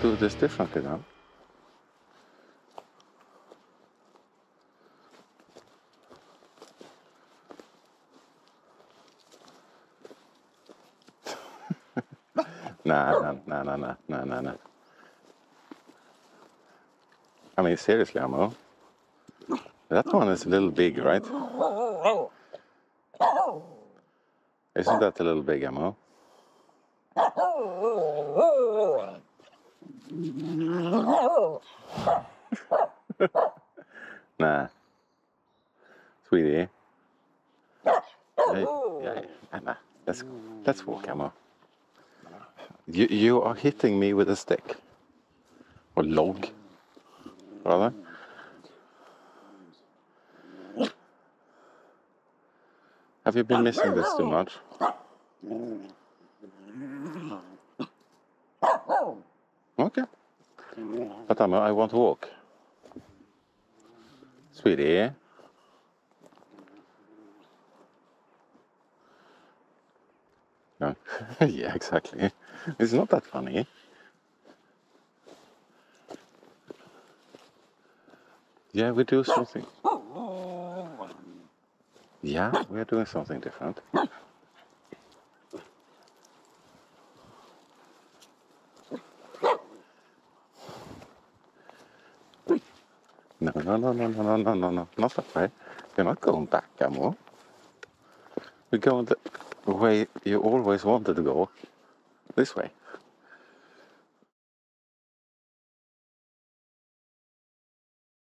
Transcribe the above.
do this differently nah, nah, nah, nah, nah, nah, nah, nah. I mean, seriously, Aamu. That one is a little big, right? Isn't that a little big, Aamu? nah. Sweetie. Hey, yeah, yeah, nah. Let's, let's walk, Aamu. You, you are hitting me with a stick. Or log. Rather. Have you been missing this too much? But Aamu, I want to walk. Sweetie. No. yeah, exactly. It's not that funny. Yeah, we do something. Oh, oh, oh, yeah, we are doing something different. No, no, no, no, no, no, no, no, not that way. You're not going back, Aamu. We're going the way you always wanted to go. This way.